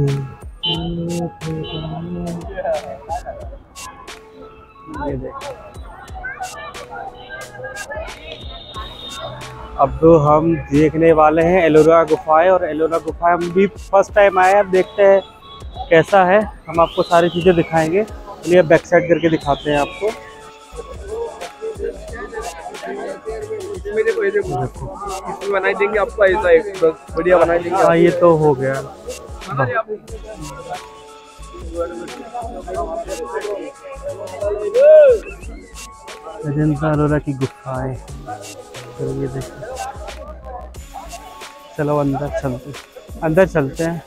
ये देखो अब हम देखने वाले हैं एलोरा गुफाएँ और एलोरा गुफाएँ हम भी फ़र्स्ट टाइम आए हैं। अब देखते हैं कैसा है। हम आपको सारी चीज़ें दिखाएँगे। चलिए बैक साइड करके दिखाते हैं आपको। देखो। बनाई देंगे आपको ऐसा एक बढ़िया बनाई देंगे हाँ ये तो हो गया। अजंता अरोरा की गुफाएँ चलो ये देखो चलो अंदर चलते अंदर चलते हैं।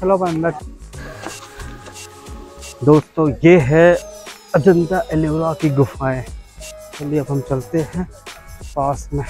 चलो अंदर दोस्तों ये है अजंता एलोरा की गुफाएँ। चलिए अब हम चलते हैं पास में।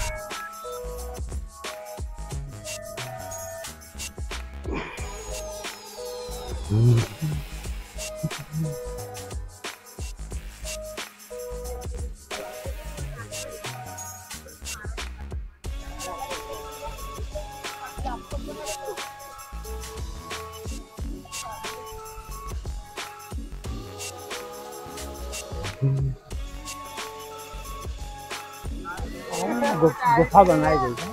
गुफा बनाई गई है।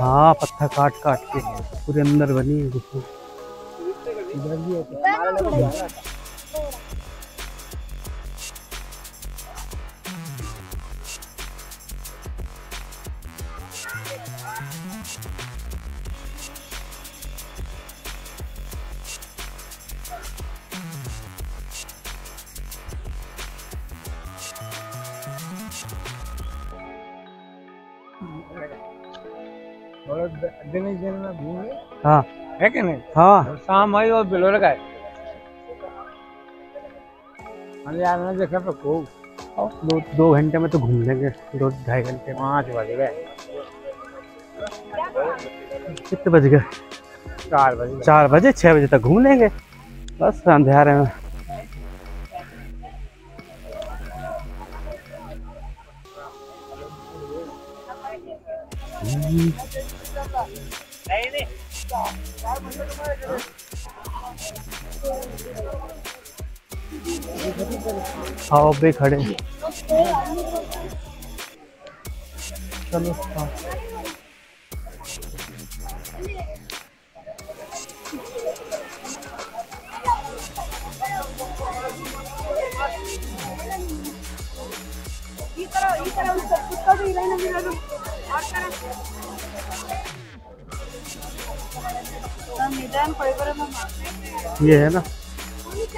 हाँ पत्थर काट काट के पूरे अंदर बनी है। गुफा और ही दिन में घूमे हाँ है कि नहीं हाँ शाम आई और बिलोर का हम यार ने देखा को दो दो घंटे में तो घूम लेंगे दो ढाई घंटे पाँच बज गए कितने बज गए चार बज चार बजे छः बजे तक घूम लेंगे बस अंधेरे में टॉप पे खड़े चलो ये है ना।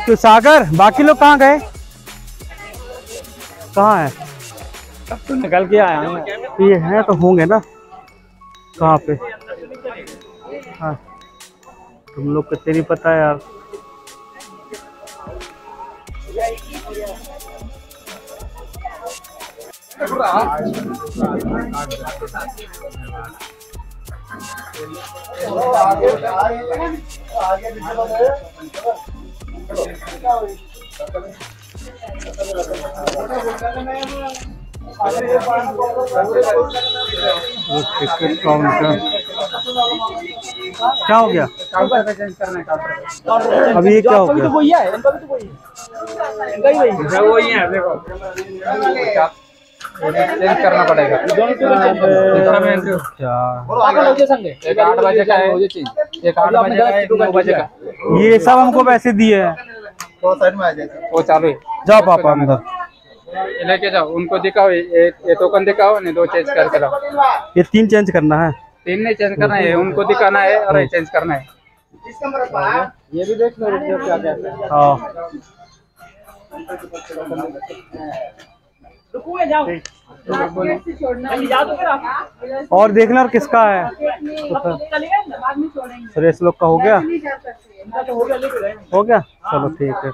तो सागर बाकी लोग कहाँ गए? कहाँ है? अब तो निकल के आया हूँ। ये हैं तो होंगे ना? कहाँ पे? हाँ। तुम लोग को तेरी पता यार। वो टिकट काउंटर क्या हो गया? अभी ये क्या हो गया? वही है चेंज करना पड़ेगा एक आठ बजे का है एक आठ बजे का ये सब हमको पैसे दिए हैं। वो चालू है जाओ पापा अंदर. लेके जाओ? उनको दिखाओ ये ये टोकन दिखाओ नहीं दो चेंज करके लाओ। ये तीन चेंज करना है। तीन नहीं चेंज करना है उनको दिखाना है और ये चेंज करना है। ये भी देख लो क्या है। हाँ। और देखना और किसका है। सुरेश लोग का हो गया। हो गया चलो ठीक है।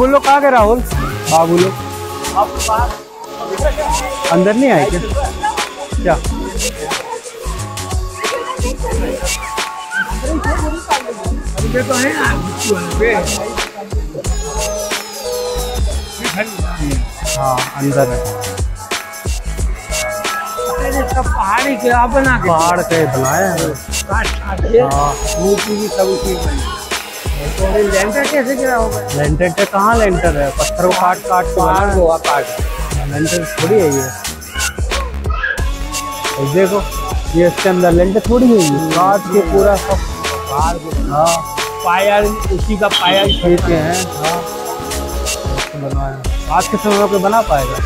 बाबू लोग कहाँ गए राहुल? बाबू लोग अंदर नहीं आए क्या? क्या? हाँ अंदर है। पहाड़ी पहाड़ के बनाया है। लेंटर कैसे गिरा होगा? लेंटर पे कहाँ लेंटर है? पत्थर को काट काट के बना को काट। लेंटर थोड़ी है ये। और देखो ये इसके अंदर लेंटर थोड़ी है काट के पूरा सबको हाँ। पाया उसी का पाया ठीक है। हाँ। बनवाया आज के समय में कोई बना पाएगा?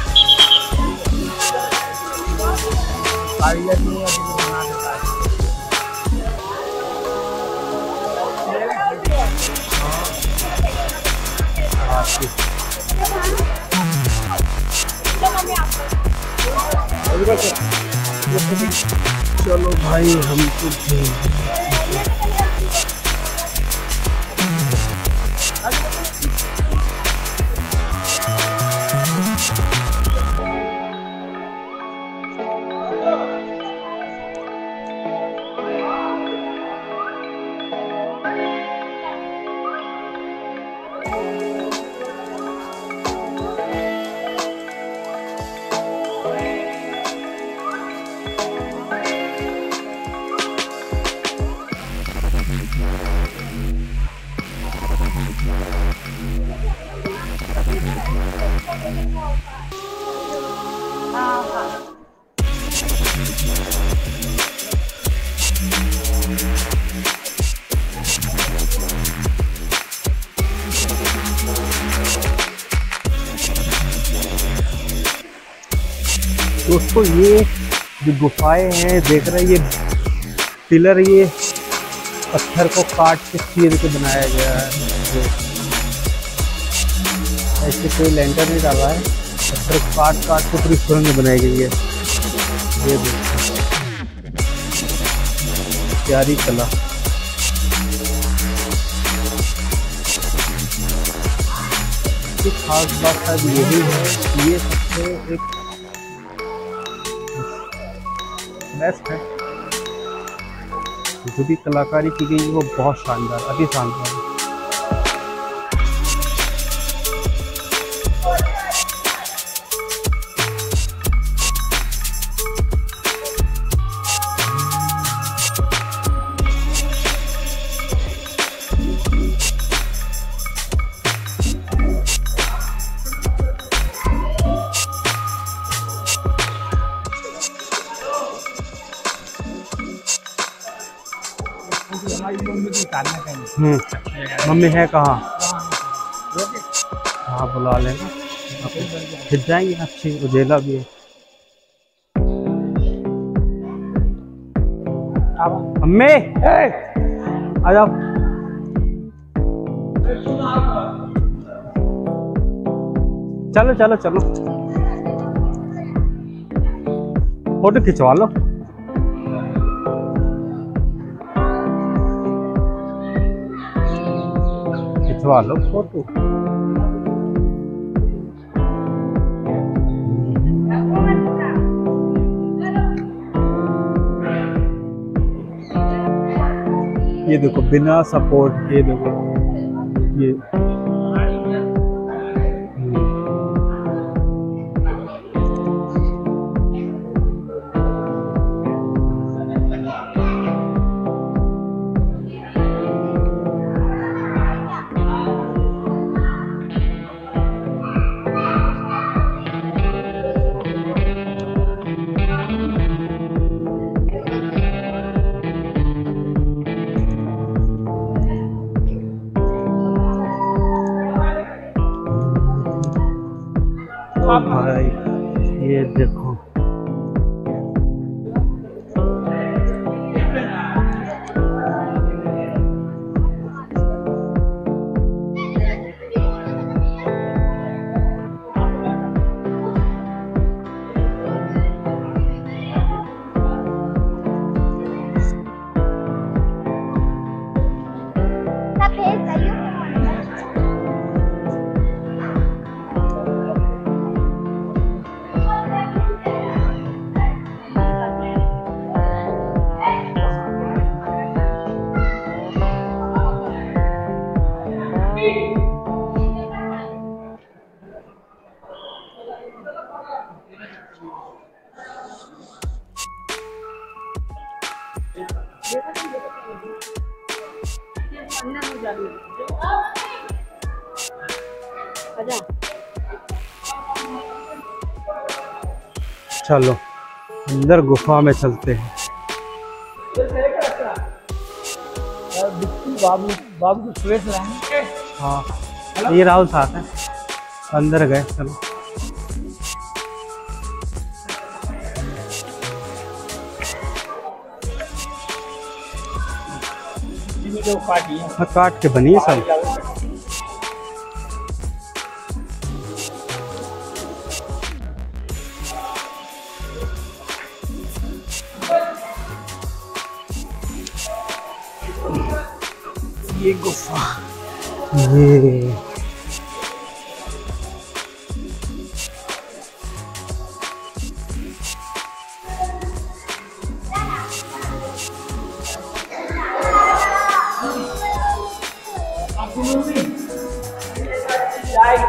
चलो भाई हम तो दोस्तों ये जो गुफाएँ हैं, देख रहे हैं, ये पिलर ये पत्थर को काट के चीर के बनाया गया है। ऐसे कोई लेंटर नहीं डाला है। पत्थर काट काट के पूरी सुरंग बनाई गई है। ये देखो। प्यारी कला। खास बात शायद यही है ये सबसे एक बेस्ट है। जो भी कलाकारी की गई है वो बहुत शानदार अति शानदार। है मम्मी है कहाँ? हाँ बुला लेना फिर जाएँगे अच्छी उजेला भी है। मम्मी आ जाओ। चलो चलो चलो। फ़ोटो खिंचवा लो। खिंचवा लो। फ़ोटो ये देखो बिना सपोर्ट के देखो ये। चलो, अंदर गुफा में चलते हैं। बाबू बाबू हाँ ये राहुल साथ है। अंदर गए, चलो। काट के बनी है सब।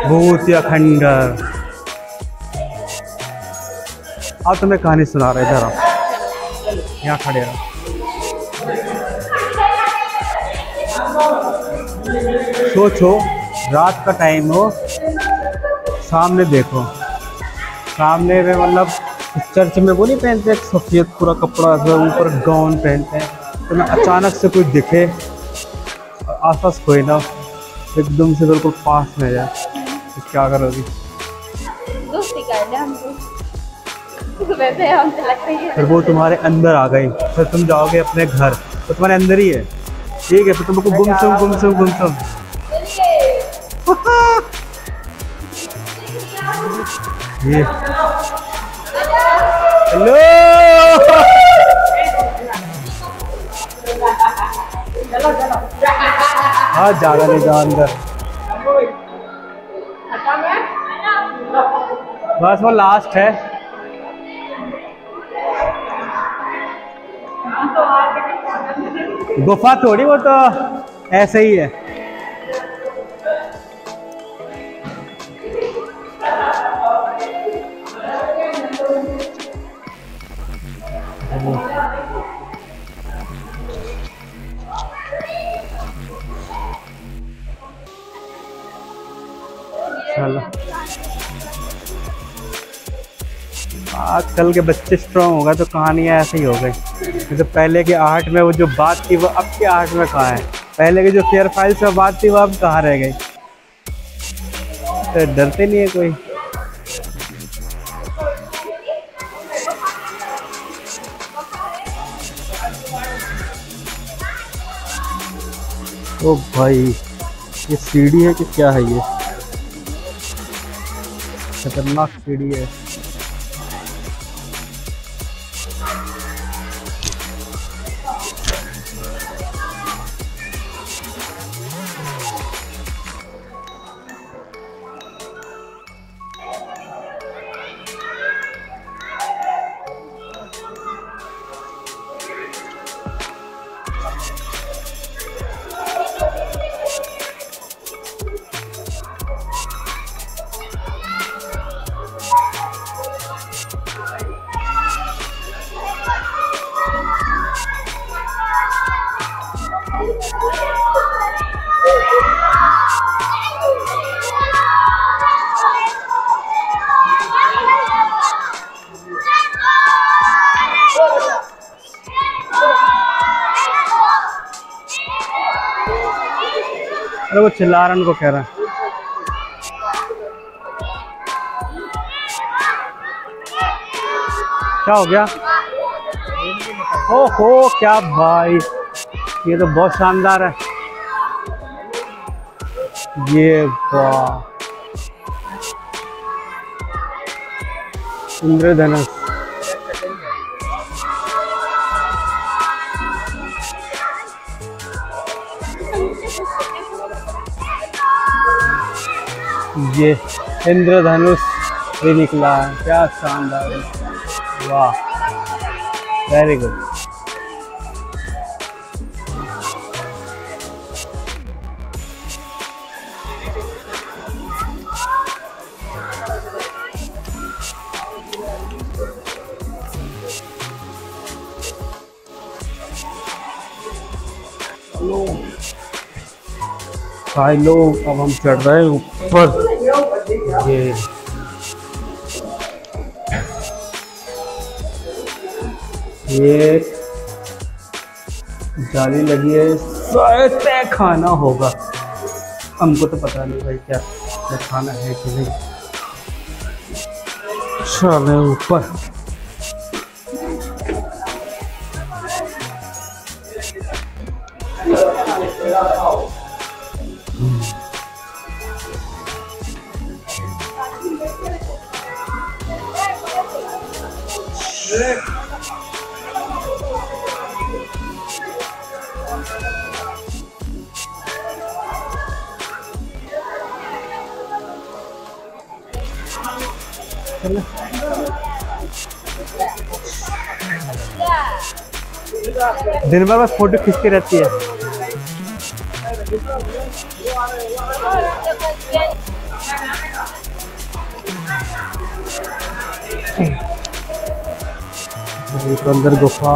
भूतिया खंडर अब तुम्हें कहानी सुना रहा इधर आओ। यहाँ खड़े रहो। सोचो, रात का टाइम हो, सामने देखो। सामने में मतलब चर्च में वो नहीं पहनते सफ़ेद पूरा कपड़ा ऊपर गाउन पहनते हैं तो मैं अचानक से कोई दिखे और आसपास कोई ना एकदम से बिल्कुल पास में जाए। तो क्या करोगी? दोस्ती कर ले हमको वैसे हमसे लगता ही है। फिर वो तुम्हारे अंदर आ गई। फिर तुम जाओगे अपने घर। तो तुम्हारे अंदर ही है। ठीक है फिर तुमको गुमसुम गुमसुम गुमसुम ये। हेलो! हाँ ज़्यादा नहीं जा अंदर। बस वो लास्ट है। गुफा थोड़ी वो तो ऐसे ही है। आजकल के बच्चे स्ट्रॉन्ग हो गए तो कहानियाँ ऐसे ही हो गई। जैसे पहले के आर्ट में वो जो बात थी वो अब के आर्ट में कहाँ है? पहले के जो फेयर फाइल्स में बात थी वो अब कहाँ रह गई? तो डरते नहीं है कोई? ओ भाई, ये सीढ़ी है कि क्या है ये? खतरनाक सीढ़ी है। अरे वो चिल्ला रहा उनको कह रहा है। क्या हो गया? ओहो, क्या भाई। ये तो बहुत शानदार है। ये वाह। इंद्रधनुष। ये इंद्रधनुष भी निकला है। क्या शानदार वाह। वेरी गुड हाय लो अब हम चढ़ रहे हैं ऊपर। ये। ये जाली लगी है। शायद तय खाना होगा। हमको तो पता नहीं भाई क्या खाना है कि नहीं। चले ऊपर। दिन भर बस फ़ोटो खींचती रहती है। तो अंदर गुफा।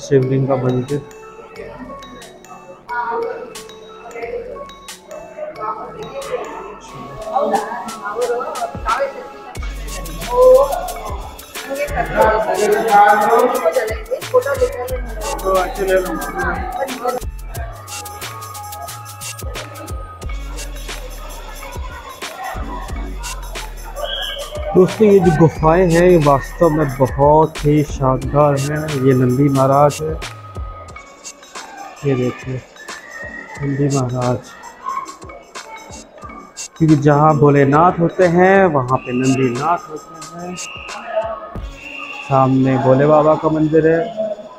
शिवलिंग का मंदिर। दोस्तों, ये जो गुफाएँ हैं, ये वास्तव में बहुत ही शानदार हैं। ये नंदी महाराज है। ये देखिए, नंदी महाराज। क्योंकि जहाँ भोलेनाथ होते हैं, वहाँ पे नंदी नाथ होते हैं। सामने भोले बाबा का मंदिर है।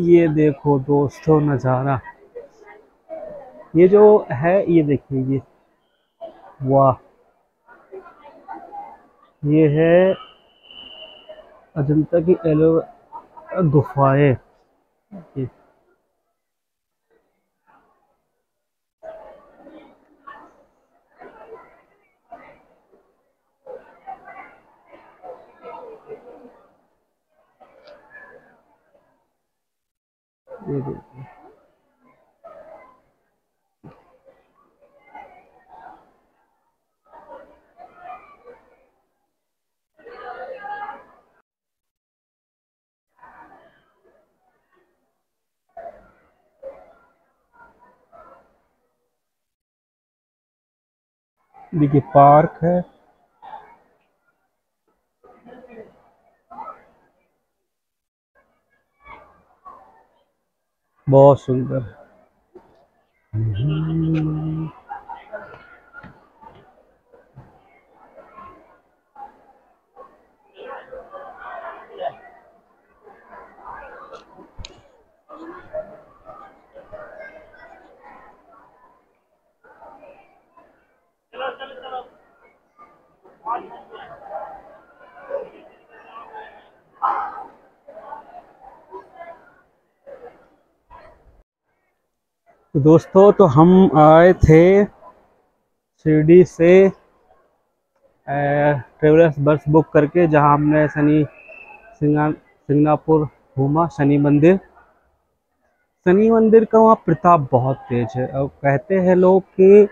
ये देखो दोस्तों नज़ारा। ये जो है, ये देखिए ये। वाह। ये है अजंता की एलो गुफाएँ ये ये देखिए देखिए पार्क है। बहुत सुंदर। तो दोस्तों तो हम आए थे शिरडी से ट्रेवलर्स बस बुक करके, जहाँ हमने शनि, सिंगा, सिंगापुर घूमा, शनि मंदिर। शनि मंदिर का वहाँ प्रताप बहुत तेज है। और कहते हैं लोग कि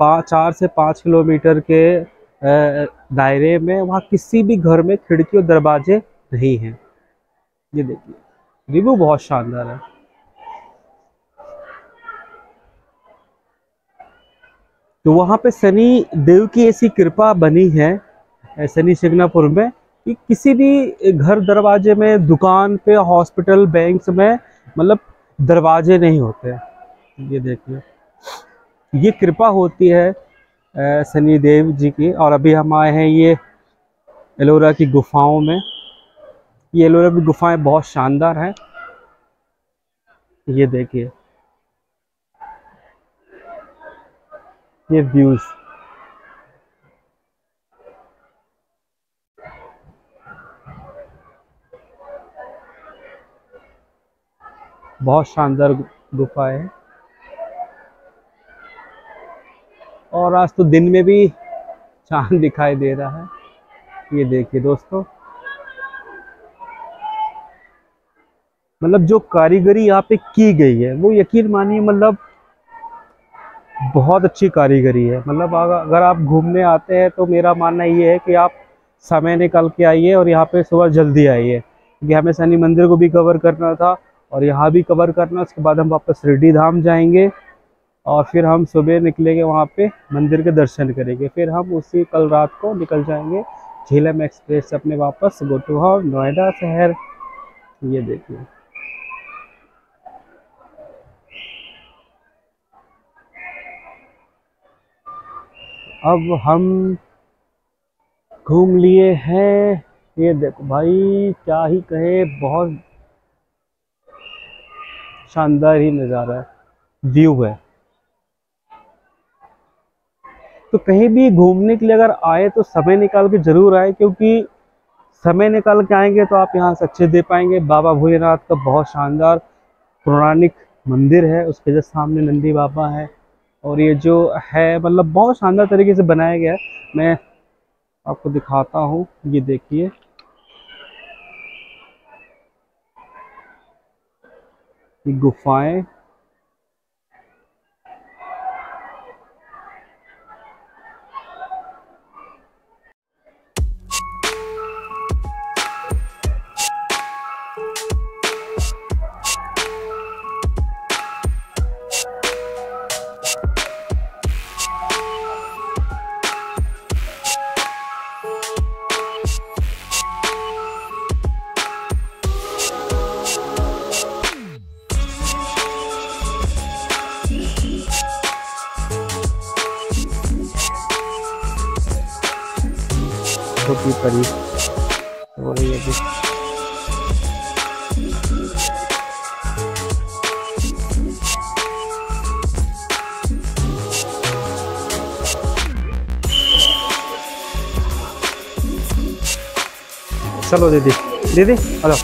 पाँच चार से पाँच किलोमीटर के दायरे में वहाँ किसी भी घर में खिड़की और दरवाजे नहीं हैं। ये देखिए, रिव्यू बहुत शानदार है। तो वहाँ पे शनि देव की ऐसी कृपा बनी है शनि सिग्नापुर में कि किसी भी घर दरवाजे में, दुकान पे, हॉस्पिटल, बैंक्स में मतलब दरवाजे नहीं होते। ये देखिए। ये कृपा होती है शनि देव जी की। और अभी हम आए हैं ये एलोरा की गुफाओं में। ये एलोरा की गुफाएँ बहुत शानदार हैं। ये देखिए। ये व्यूज़ बहुत शानदार गुफा है। और आज तो दिन में भी चाँद दिखाई दे रहा है। ये देखिए दोस्तों। मतलब जो कारीगरी यहाँ पे की गई है, वो यकीन मानिए मतलब बहुत अच्छी कारीगरी है। मतलब अगर आप घूमने आते हैं तो मेरा मानना ये है कि आप समय निकाल के आइए और यहाँ पे सुबह जल्दी आइए। क्योंकि हमें शनि मंदिर को भी कवर करना था और यहाँ भी कवर करना, उसके बाद हम वापस शिरडी धाम जाएँगे और फिर हम सुबह निकलेंगे वहाँ पे मंदिर के दर्शन करेंगे। फिर हम उसी कल रात को निकल जाएँगे झेलम एक्सप्रेस से अपने वापस गो नोएडा शहर। ये देखिए। अब हम घूम लिए हैं। ये देखो भाई, क्या ही कहे, बहुत शानदार ही नज़ारा है। व्यू है। तो कहीं भी घूमने के लिए अगर आए तो समय निकाल के ज़रूर आए, क्योंकि समय निकाल के आएँगे तो आप यहाँ से अच्छे दे पाएँगे। बाबा भोलेनाथ का बहुत शानदार, पौराणिक मंदिर है, उसके जस्ट सामने नंदी बाबा है। और ये जो है मतलब बहुत शानदार तरीके से बनाया गया है। मैं आपको दिखाता हूँ, ये देखिए। गुफाएँ चलो दीदी दीदी जाओ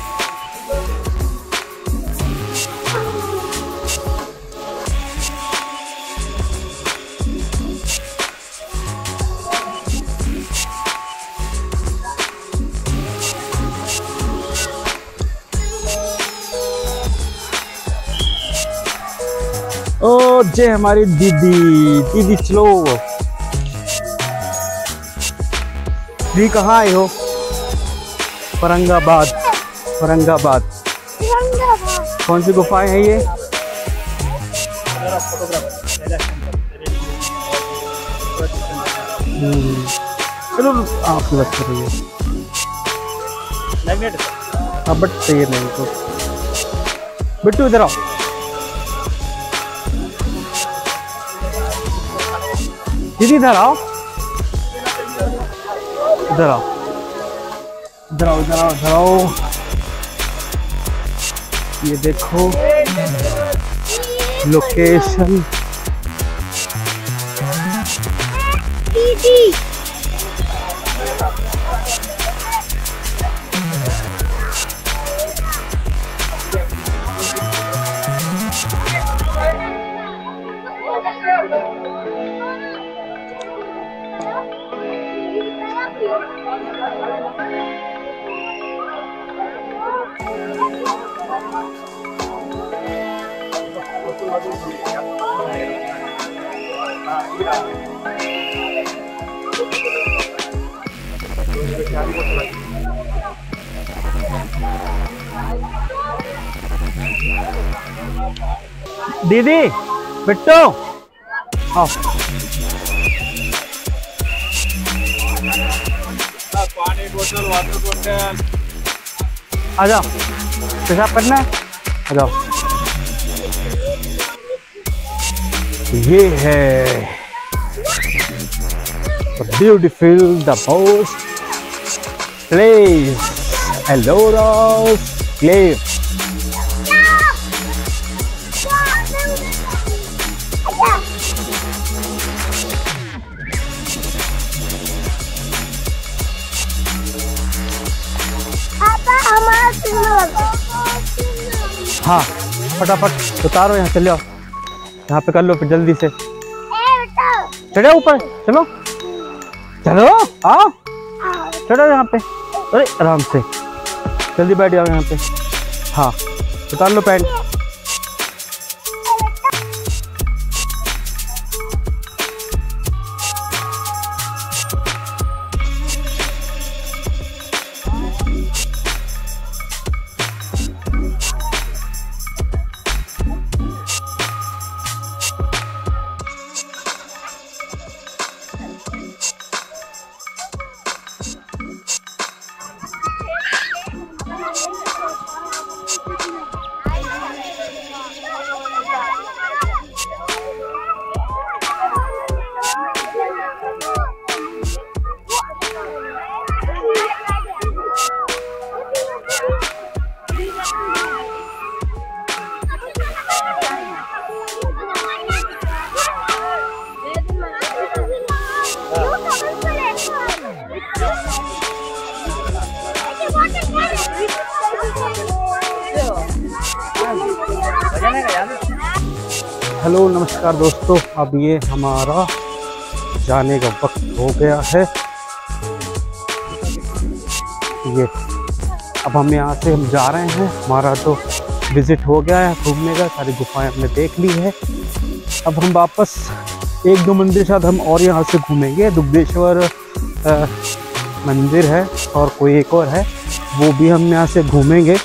ओ जे हमारी दीदी दीदी चलो। दीदी कहाँ आए हो? औरंगाबाद। फरंगाबाद कौन सी गुफाएँ हैं ये? हम्म, चलो आपकी बात कर रही है। हाँ बट चाहिए नहीं तो। बिट्टू इधर आओ। दीदी इधर आओ। इधर आओ। इधर इधर आओ ये देखो। लोकेशन दीदी दीदी बिट्टो। पानी बोतल वाटर बोतल आ जाओ। पेशाब करना आ जाओ। ये है beautiful the most place Ellora's cave हाँ फटाफट उतारो यहाँ चले आओ। यहाँ पे कर लो फिर जल्दी से। चढ़ो ऊपर चलो। चलो आ चढ़ो यहाँ पे। अरे आराम से। जल्दी बैठ जाओ यहाँ पे। हाँ उतार लो पैंट। नमस्कार दोस्तों, अब ये हमारा जाने का वक्त हो गया है। ये, अब हम यहाँ से हम जा रहे हैं। हमारा तो विज़िट हो गया है घूमने का, सारी गुफाएँ हमने देख ली है। अब हम वापस, एक दो मंदिर शायद हम और यहाँ से घूमेंगे। दुग्धेश्वर मंदिर है और कोई एक और है, वो भी हम यहाँ से घूमेंगे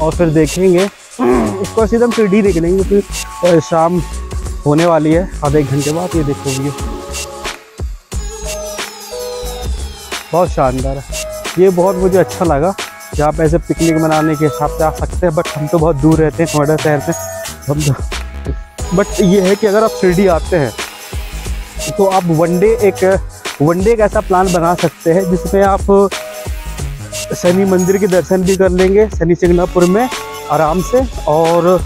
और फिर देखेंगे। इसको सीधा हम सीढ़ी निकलेंगे क्योंकि शाम होने वाली है। आधे एक घंटे बाद ये देखो ये बहुत शानदार है। ये बहुत मुझे अच्छा लगा कि आप ऐसे पिकनिक मनाने के हिसाब से आ सकते हैं बट हम तो बहुत दूर रहते हैं नोएडा शहर से। हम तो बट ये है कि अगर आप शिरडी आते हैं तो आप वनडे एक वनडे एक ऐसा प्लान बना सकते हैं जिसमें आप शनि मंदिर के दर्शन भी कर लेंगे, शनि सिंगनापुर में आराम से, और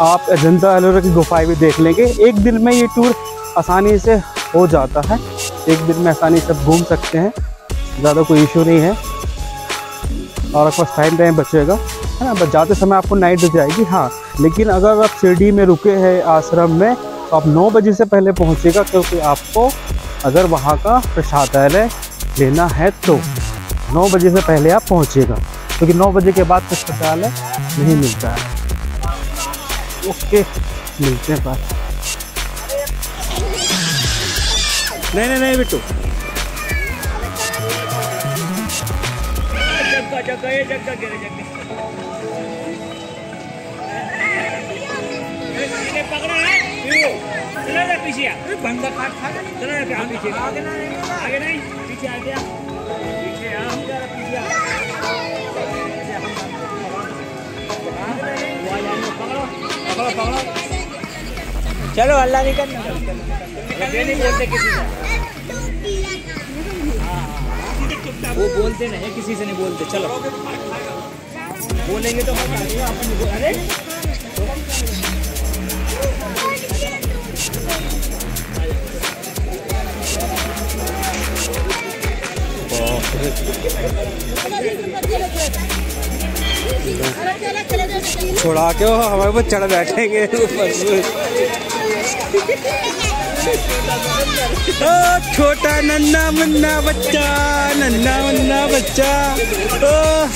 आप अजंता एलोरा की गुफाएँ भी देख लेंगे। एक दिन में ये टूर आसानी से हो जाता है। एक दिन में आसानी से घूम सकते हैं। ज़्यादा कोई इशू नहीं है। और आपके टाइम टाइम बचेगा। है ना? बस जाते समय आपको नाइट हो जाएगी हाँ। लेकिन अगर आप शिरडी में रुके हैं आश्रम में तो आप नौ बजे से पहले पहुँचेगा, क्योंकि आपको अगर वहाँ का प्रसादालय लेना है तो नौ बजे से पहले आप पहुँचेगा। क्योंकि नौ बजे के बाद प्रसादालय नहीं मिलता है। ओके मिलते हैं बात नहीं नहीं नहीं बिट्टू पकड़ा है पीछे बंदा काट खा पीछे आगे नहीं पीछे आ गया पीछे आ पीछे पकड़ो चलो, अल्लाह नहीं बोलते किसी से वो बोलते नहीं, किसी से नहीं बोलते। चलो। बोलेंगे तो अरे। छोड़ा के हमारे ऊपर चढ़ बैठेंगे। ओ, छोटा नन्ना मुन्ना बच्चा, नन्ना मुन्ना बच्चा। ओ।